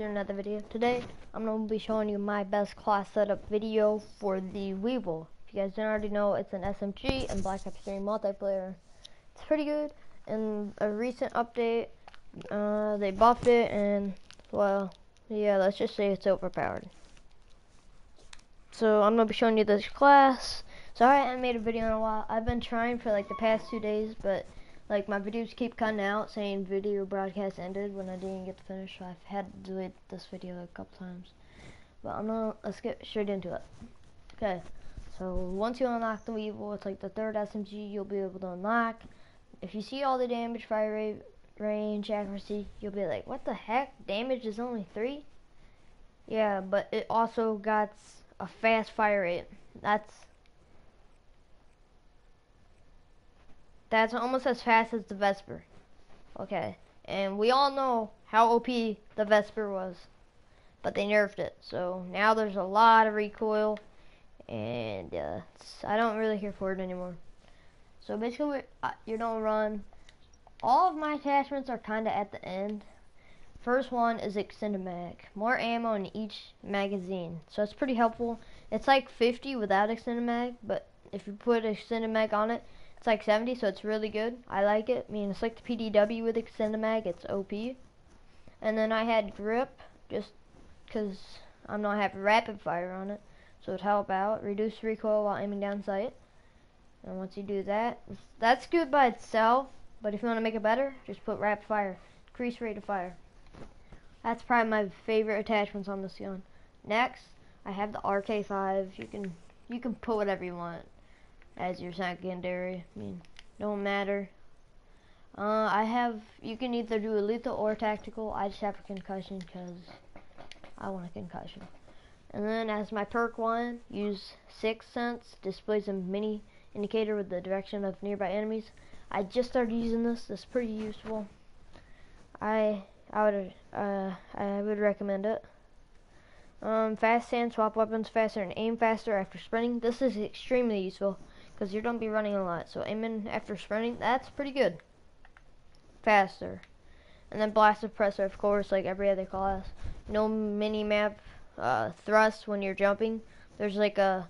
to another video. Today, I'm going to be showing you my best class setup video for the Weevil. If you guys didn't already know, it's an SMG and Black Ops 3 multiplayer. It's pretty good. In a recent update, uh, they buffed it and, well, yeah, let's just say it's overpowered. So, I'm going to be showing you this class. Sorry I haven't made a video in a while. I've been trying for like the past two days, but like my videos keep cutting out saying video broadcast ended when I didn't get to finish. So I've had to delete this video a couple times. But I'm gonna let's get straight into it. Okay so once you unlock the Weevil it's like the third SMG you'll be able to unlock. If you see all the damage fire rate range accuracy you'll be like what the heck? Damage is only three? Yeah but it also got a fast fire rate. That's That's almost as fast as the Vesper. Okay. And we all know how OP the Vesper was. But they nerfed it. So now there's a lot of recoil. And uh, I don't really care for it anymore. So basically, uh, you don't run. All of my attachments are kind of at the end. First one is extended mag. More ammo in each magazine. So it's pretty helpful. It's like 50 without extended mag. But if you put extended mag on it, it's like 70, so it's really good. I like it. I mean, it's like the PDW with extended mag. It's OP. And then I had grip, just because I'm not having rapid fire on it. So it'd help out. Reduce recoil while aiming down sight. And once you do that, that's good by itself. But if you want to make it better, just put rapid fire. Increase rate of fire. That's probably my favorite attachments on this gun. Next, I have the RK5. You can you can put whatever you want as your secondary. I mean, don't matter. Uh, I have, you can either do a lethal or tactical. I just have a concussion because I want a concussion. And then as my perk one, use Sixth Sense, displays a mini indicator with the direction of nearby enemies. I just started using this. Is pretty useful. I I would uh, I would recommend it. Um, Fast Hands, swap weapons faster, and aim faster after sprinting. This is extremely useful because you're going to be running a lot. So aiming after sprinting, that's pretty good. Faster. And then blast suppressor, of course, like every other class. No mini map uh, thrust when you're jumping. There's like a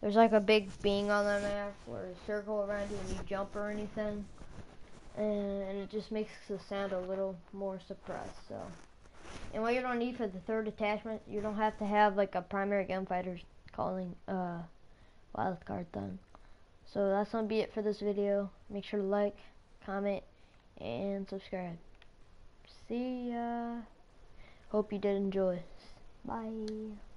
there's like a big being on the map or a circle around you when you jump or anything. And, and it just makes the sound a little more suppressed. So, and what you don't need for the third attachment, you don't have to have like a primary gunfighter calling uh, wildcard thing. So that's going to be it for this video. Make sure to like, comment, and subscribe. See ya. Hope you did enjoy. Bye.